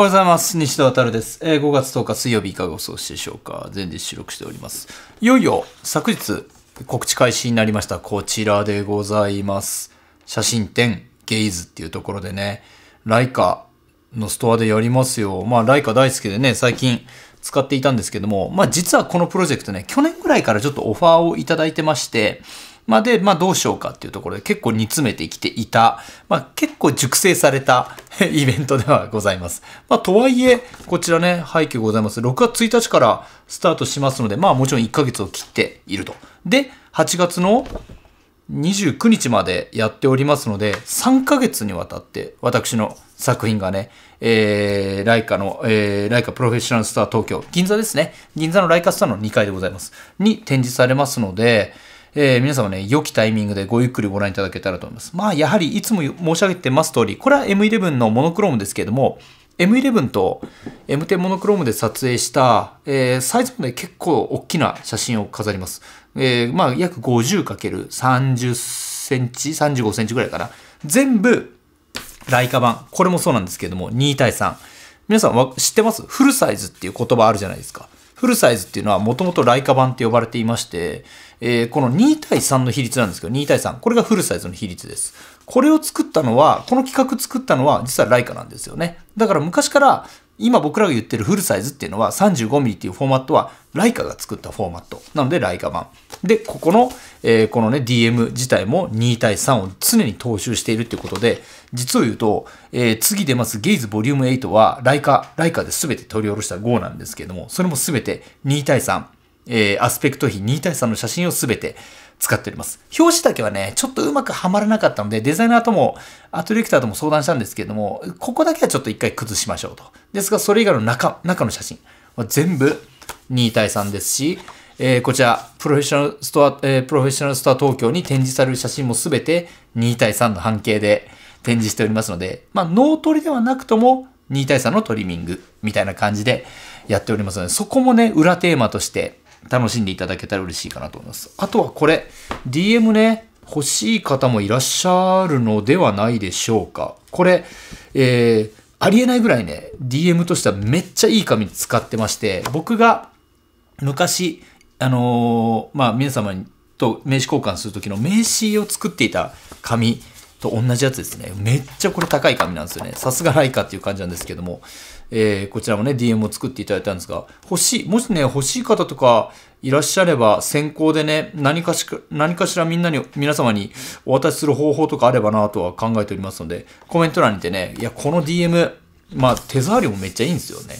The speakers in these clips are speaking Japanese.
おはようございます。西田渡です。えー5月10日水曜日いかがお過ごしでしょうか？前日収録しております。いよいよ昨日告知開始になりました。こちらでございます。写真展ゲイズっていうところでね、ライカのストアでやりますよ。まあライカ大好きでね、最近使っていたんですけども、まあ実はこのプロジェクトね、去年ぐらいからちょっとオファーをいただいてまして、まあ、で、まあ、どうしようかっていうところで結構煮詰めてきていた、まあ、結構熟成された イベントではございます。まあ、とはいえ、こちらね、背景ございます。6月1日からスタートしますので、まあ、もちろん1ヶ月を切っていると。で、8月の29日までやっておりますので、3ヶ月にわたって私の作品がね、えー、ライカの、えー、ライカプロフェッショナルスター東京、銀座ですね。銀座のライカスターの2階でございます。に展示されますので、えー皆様ね、良きタイミングでごゆっくりご覧いただけたらと思います。まあ、やはりいつも申し上げてます通り、これは M11 のモノクロームですけれども、M11 と M10 モノクロームで撮影した、えーサイズもね、結構大きな写真を飾ります。えーまあ、約 50×30 センチ、35センチぐらいかな。全部、ライカ版。これもそうなんですけれども、2対3。皆さんわ知ってます？フルサイズっていう言葉あるじゃないですか。フルサイズっていうのはもともとライカ版って呼ばれていまして、えーこの2対3の比率なんですけど、2対3。これがフルサイズの比率です。これを作ったのは、この企画作ったのは実はライカなんですよね。だから昔から今僕らが言ってるフルサイズっていうのは 35mm っていうフォーマットはライカが作ったフォーマット。なのでライカ版。で、ここの、えーこのね DM 自体も2対3を常に踏襲しているっていうことで、実を言うと、えー次出ますゲイズボリューム8はライカ、ライカで全て取り下ろした5なんですけども、それも全て2対3。えーアスペクト比2対3の写真を全て使っております。表紙だけはね、ちょっとうまくはまらなかったので、デザイナーとも、アートディレクターとも相談したんですけれども、ここだけはちょっと一回崩しましょうと。ですが、それ以外の中、中の写真は全部2対3ですし、えーこちら、プロフェッショナルストア、えープロフェッショナルストア東京に展示される写真も全て2対3の判型で展示しておりますので、まあ、ノートリではなくとも2対3のトリミングみたいな感じでやっておりますので、そこもね、裏テーマとして楽しんでいただけたら嬉しいかなと思います。あとはこれ、DM ね、欲しい方もいらっしゃるのではないでしょうか。これ、えーありえないぐらいね、DM としてはめっちゃいい紙使ってまして、僕が昔、あのーまあ、皆様と名刺交換する時の名刺を作っていた紙と同じやつですね。めっちゃこれ高い紙なんですよね。さすがライカっていう感じなんですけども、えーこちらもね、DM を作っていただいたんですが、欲しい、もしね、欲しい方とかいらっしゃれば、先行でね、何かしか、何かしらみんなに、皆様にお渡しする方法とかあればなとは考えておりますので、コメント欄にてね、いや、この DM、まあ、手触りもめっちゃいいんですよね。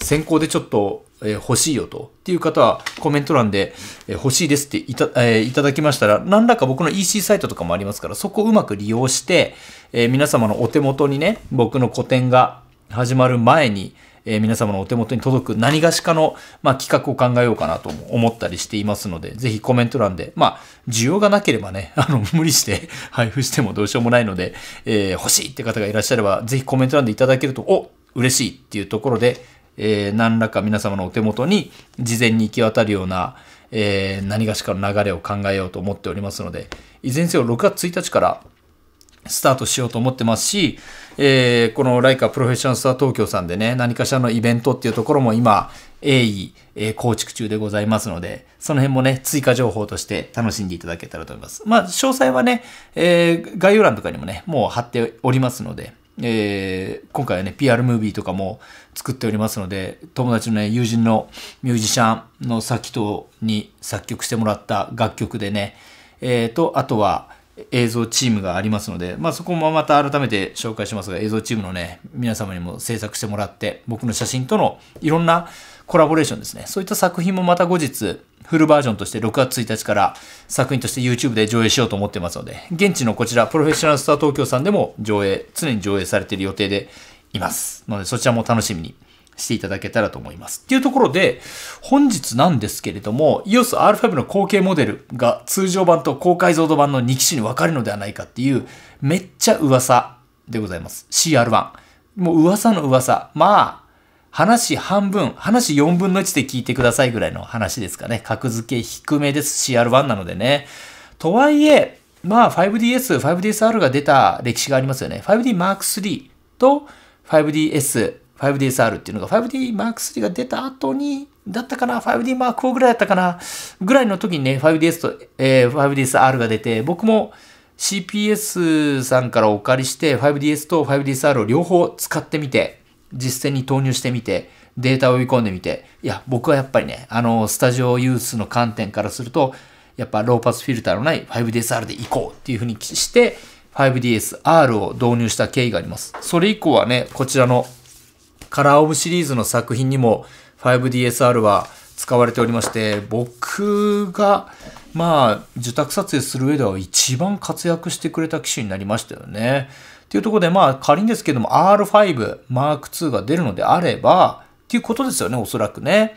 先行でちょっと、え欲しいよと。っていう方はコメント欄で、え欲しいですっていた,、えいただきましたら、何らか僕の EC サイトとかもありますから、そこをうまく利用して、え皆様のお手元にね、僕の個展が始まる前に、え皆様のお手元に届く何がしかの、まあ、企画を考えようかなと思ったりしていますので、ぜひコメント欄で、まあ、需要がなければね、あの、無理して配布してもどうしようもないので、えー欲しいって方がいらっしゃれば、ぜひコメント欄でいただけると、お嬉しいっていうところで、えー何らか皆様のお手元に事前に行き渡るような、えー何がしかの流れを考えようと思っておりますので、いずれにせよ6月1日からスタートしようと思ってますし、えーこのライカプロフェッショナルスター東京さんでね、何かしらのイベントっていうところも今、鋭意、えー構築中でございますので、その辺もね、追加情報として楽しんでいただけたらと思います。まあ、詳細はね、えー概要欄とかにもね、もう貼っておりますので、えー今回はね、PR ムービーとかも作っておりますので、友達のね、友人のミュージシャンのサキトに作曲してもらった楽曲でね、えーと、あとは映像チームがありますので、まあそこもまた改めて紹介しますが、映像チームのね、皆様にも制作してもらって、僕の写真とのいろんなコラボレーションですね。そういった作品もまた後日、フルバージョンとして6月1日から作品として YouTube で上映しようと思ってますので、現地のこちら、プロフェッショナルスター東京さんでも上映、常に上映されている予定でいます。ので、そちらも楽しみにしていただけたらと思います。っていうところで、本日なんですけれども、EOS R5 の後継モデルが通常版と高解像度版の2機種に分かるのではないかっていう、めっちゃ噂でございます。CR1。もう噂の噂。まあ、話半分、話4分の1で聞いてくださいぐらいの話ですかね。格付け低めです。CR1 なのでね。とはいえ、まあ 5DS、5DSR が出た歴史がありますよね。5D Mark III と 5DS 5DSR っていうのが 5D Mark III が出た後に、だったかな ?5D Mark IV ぐらいだったかなぐらいの時にね、5DS と、えー、5DSR が出て、僕も CPS さんからお借りして 5DS と 5DSR を両方使ってみて、実践に投入してみて、データを追い込んでみて、いや、僕はやっぱりね、あの、スタジオユースの観点からすると、やっぱローパスフィルターのない 5DSR でいこうっていうふうにして、5DSR を導入した経緯があります。それ以降はね、こちらのカラーオブシリーズの作品にも 5DSR は使われておりまして、僕が、まあ、受託撮影する上では一番活躍してくれた機種になりましたよね。っていうところで、まあ、仮にですけども R5 Mark II が出るのであれば、っていうことですよね、おそらくね。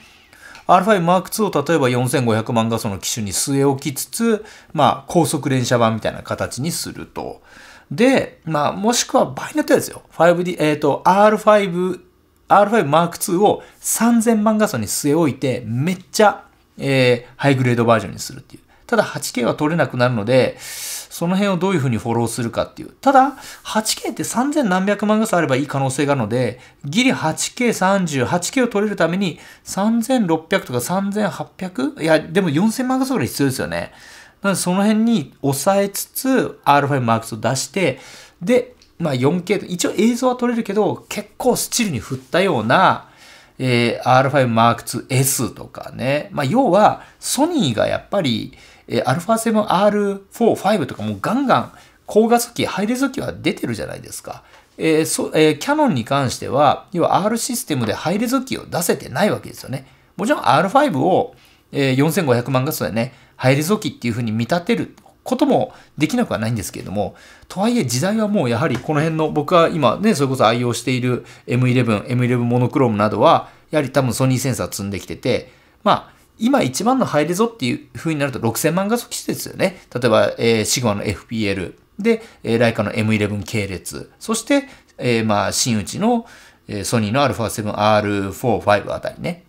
R5 Mark II を例えば4500万画素の機種に据え置きつつ、まあ、高速連写版みたいな形にすると。で、まあ、もしくは場合によってはですよ。5D、えっ、ー、と、R5、R5 Mark II を3000万画素に据え置いて、めっちゃ、えー、ハイグレードバージョンにするっていう。ただ 8K は撮れなくなるので、その辺をどういうふうにフォローするかっていう。ただ、8K って3000何百万画素あればいい可能性があるので、ギリ 8K30、8K を撮れるために3600とか 3800? いや、でも4000万画素ぐらい必要ですよね。なのでその辺に抑えつつ R5M2 を出して、で、まあ 4K と、一応映像は撮れるけど、結構スチルに振ったような、えー、R5 Mark IIS とかね。まあ要は、ソニーがやっぱり、えー、α7R4、5とかもうガンガン高画素機、ハイレゾ機は出てるじゃないですか。えーそえー、キャノンに関しては、要は R システムでハイレゾ機を出せてないわけですよね。もちろん R5 を、えー、4500万画素でね、ハイレゾ機っていう風に見立てることもできなくはないんですけれども、とはいえ時代はもうやはりこの辺の僕は今ね、それこそ愛用している M11、M11 モノクロームなどは、やはり多分ソニーセンサー積んできてて、まあ、今一番のハイレゾっていう風になると6000万画素機種ですよね。例えば、えー、シグマの FPL で、えー、ライカの M11 系列、そして、えー、まあ、新内の、えー、ソニーの α7R4、5あたりね。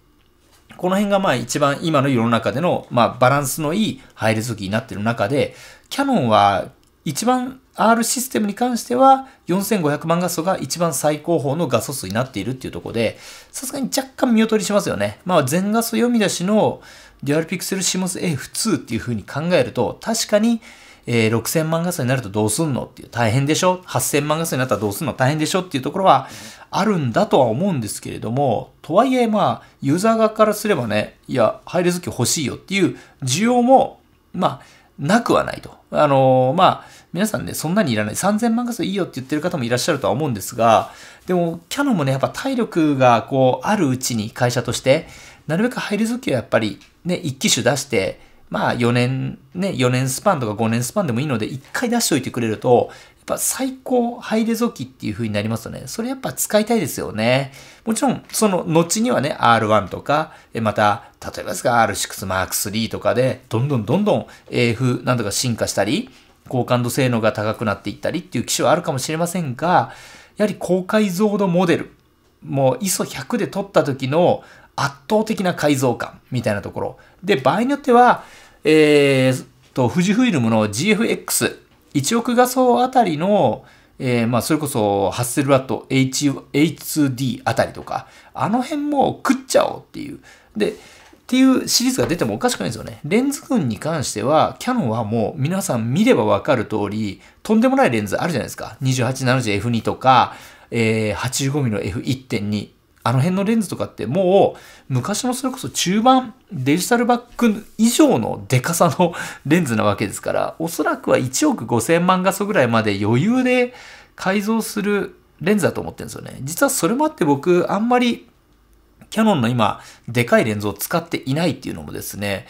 この辺がまあ一番今の世の中での、まあ、バランスのいいハイレゾ機になってる中で、キャノンは一番 R システムに関しては4500万画素が一番最高峰の画素数になっているっていうところで、さすがに若干見劣りしますよね。まあ全画素読み出しのデュアルピクセル CMOS F2 っていう風に考えると、確かに、えー、6000万画素になるとどうすんのっていう、大変でしょ ?8000 万画素になったらどうすんの？大変でしょっていうところはあるんだとは思うんですけれども、とはいえまあ、ユーザー側からすればね、いや、ハイレゾ機欲しいよっていう需要も、まあ、なくはないと。あのー、まあ、皆さんね、そんなにいらない。3000万画素いいよって言ってる方もいらっしゃるとは思うんですが、でも、キャノンもね、やっぱ体力がこう、あるうちに会社として、なるべく入る時はやっぱりね、一機種出して、まあ4年、ね、4年スパンとか5年スパンでもいいので、1回出しておいてくれると、やっぱ最高ハイレゾ機っていう風になりますとね、それやっぱ使いたいですよね。もちろん、その後にはね、R1 とか、また、例えばですが R6 Mark III とかで、どんどんどんどん AF なんとか進化したり、高感度性能が高くなっていったりっていう機種はあるかもしれませんが、やはり高解像度モデル、もう ISO100 で撮った時の圧倒的な解像感みたいなところ。で、場合によっては、えー、と、富士フイルムの GFX、1億画素あたりの、えー、まあ、それこそ、ハッセルワット、H2D あたりとか、あの辺も食っちゃおうっていう。で、っていうシリーズが出てもおかしくないんですよね。レンズ群に関しては、キャノンはもう皆さん見ればわかる通り、とんでもないレンズあるじゃないですか。2870F2 とか、えー、85mm の F1.2。あの辺のレンズとかってもう昔のそれこそ中盤デジタルバック以上のデカさのレンズなわけですから、おそらくは1億5000万画素ぐらいまで余裕で改造するレンズだと思ってるんですよね。実はそれもあって僕あんまりキャノンの今でかいレンズを使っていないっていうのもですね、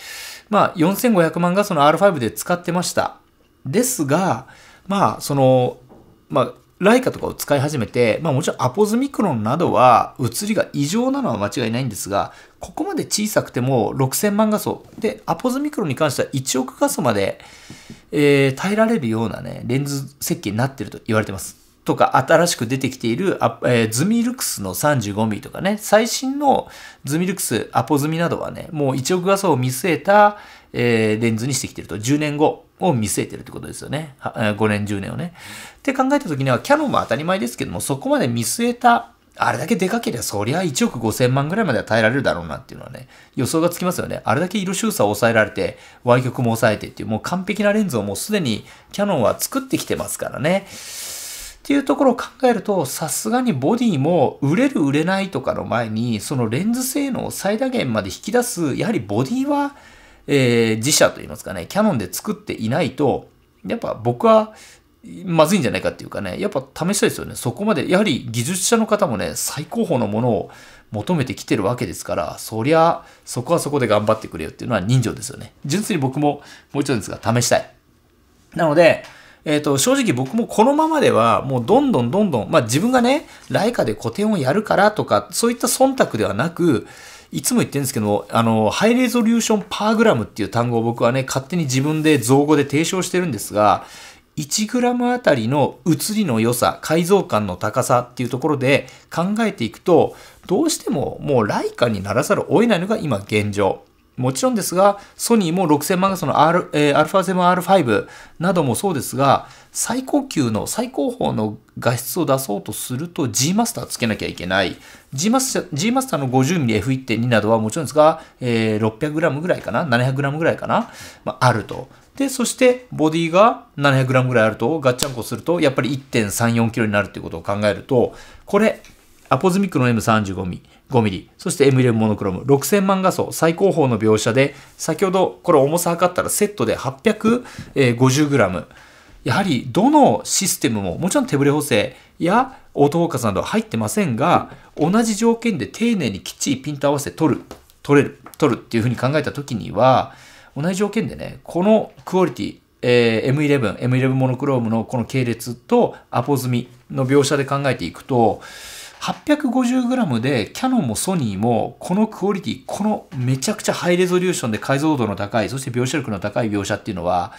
まあ4500万画素の R5 で使ってました。ですが、まあその、まあライカとかを使い始めて、まあもちろんアポズミクロンなどは写りが異常なのは間違いないんですが、ここまで小さくても6000万画素。で、アポズミクロンに関しては1億画素まで、えー、耐えられるようなね、レンズ設計になってると言われてます。とか、新しく出てきている、えー、ズミルクスの 35mm とかね、最新のズミルクス、アポズミなどはね、もう1億画素を見据えた、えー、レンズにしてきてると、10年後を見据えてるってことですよね。5年、10年をね。って考えた時には、キャノンも当たり前ですけども、そこまで見据えたあれだけでかければそりゃ1億5000万ぐらいまでは耐えられるだろうなっていうのはね、予想がつきますよね。あれだけ色収差を抑えられて、歪曲も抑えてっていう、もう完璧なレンズをもうすでにキャノンは作ってきてますからね。っていうところを考えると、さすがにボディも売れる売れないとかの前に、そのレンズ性能を最大限まで引き出す、やはりボディは、えー、自社といいますかね、キャノンで作っていないと、やっぱ僕はまずいんじゃないかっていうかね、やっぱ試したいですよね。そこまで、やはり技術者の方もね、最高峰のものを求めてきてるわけですから、そりゃ、そこはそこで頑張ってくれよっていうのは人情ですよね。純粋に僕ももう一度ですが、試したい。なので、えっ、ー、と、正直僕もこのままでは、もうどんどんどんどん、まあ自分がね、ライカで古典をやるからとか、そういった忖度ではなく、いつも言ってるんですけど、あの、ハイレゾリューションパーグラムっていう単語を僕はね、勝手に自分で造語で提唱してるんですが、1g あたりの写りの良さ、解像感の高さっていうところで考えていくと、どうしてももうライカにならざるを得ないのが今現状。もちろんですが、ソニーも6000万画素の R、えー、α7R5 などもそうですが、最高級の最高峰の画質を出そうとすると G マスターつけなきゃいけない。G マスター G マスターの 50mmF1.2 などはもちろんですが、えー、600g ぐらいかな ?700g ぐらいかな、まあ、あると。で、そしてボディが 700g ぐらいあると、ガッチャンコすると、やっぱり 1.34kg になるっていうことを考えると、これ、アポズミックの M35mm、5mm、そして M11 モノクローム、6000万画素、最高峰の描写で、先ほどこれ重さ測ったらセットで 850g。やはりどのシステムも、もちろん手ブレ補正やオートフォーカスなど入ってませんが、同じ条件で丁寧にきっちりピント合わせて撮る、撮れる、撮るっていうふうに考えたときには、同じ条件でね、このクオリティ、えー、M11、M11 モノクロームのこの系列とアポ積みの描写で考えていくと、850g でキャノンもソニーもこのクオリティ、このめちゃくちゃハイレゾリューションで解像度の高い、そして描写力の高い描写っていうのは、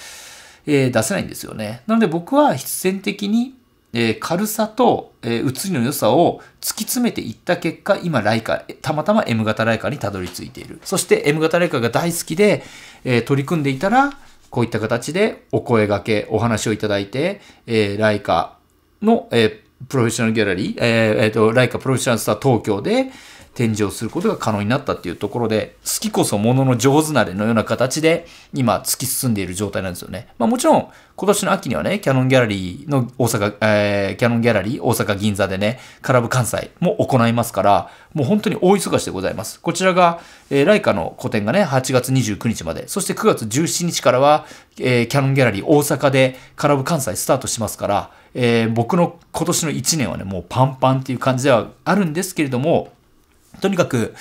えー、出せないんですよね。なので僕は必然的にえー、軽さと、えー、写りの良さを突き詰めていった結果、今、ライカ、たまたま M 型ライカにたどり着いている。そして M 型ライカが大好きで、え、取り組んでいたら、こういった形でお声掛け、お話をいただいて、えー、ライカの、え、プロフェッショナルギャラリー、えー、えー、と、ライカプロフェッショナルスター東京で、展示をすることが可能になったっていうところで、好きこそものの上手なれのような形で、今突き進んでいる状態なんですよね。まあもちろん、今年の秋にはね、キャノンギャラリーの大阪、えー、キャノンギャラリー大阪銀座でね、カラブ関西も行いますから、もう本当に大忙しでございます。こちらが、えー、ライカの個展がね、8月29日まで、そして9月17日からは、えー、キャノンギャラリー大阪でカラブ関西スタートしますから、えー、僕の今年の1年はね、もうパンパンっていう感じではあるんですけれども、とにかく、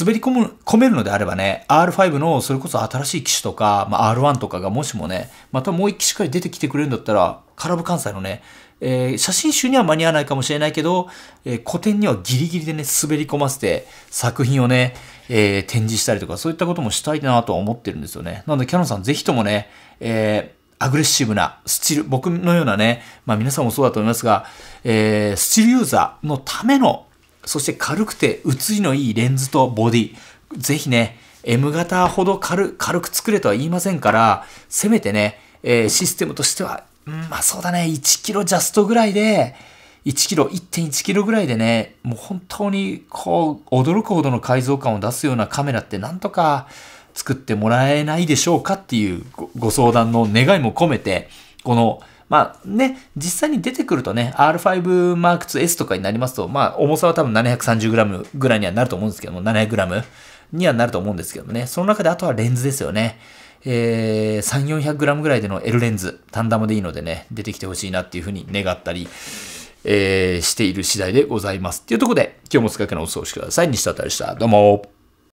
滑り込む、込めるのであればね、R5 のそれこそ新しい機種とか、まあ、R1 とかがもしもね、またもう一機しかり出てきてくれるんだったら、カラブ関西のね、えー、写真集には間に合わないかもしれないけど、えー、古典にはギリギリでね、滑り込ませて、作品をね、えー、展示したりとか、そういったこともしたいなとは思ってるんですよね。なので、キャノンさんぜひともね、えー、アグレッシブなスチル、僕のようなね、まあ皆さんもそうだと思いますが、えー、スチルユーザーのためのそして軽くて写りのいいレンズとボディ。ぜひね、M 型ほど軽軽く作れとは言いませんから、せめてね、えー、システムとしては、うん、まあそうだね、1キロジャストぐらいで、1キロ、1.1キロぐらいでね、もう本当にこう、驚くほどの改造感を出すようなカメラってなんとか作ってもらえないでしょうかっていうご相談の願いも込めて、このまあね、実際に出てくるとね、R5 Mark IIS とかになりますと、まあ重さは多分 730g ぐらいにはなると思うんですけども、700g にはなると思うんですけどもね、その中であとはレンズですよね。えー、3、400g ぐらいでの L レンズ、タンダムでいいのでね、出てきてほしいなっていうふうに願ったり、えー、している次第でございます。というところで、今日もお疲れ様お過ごしください。西田でした。どうも。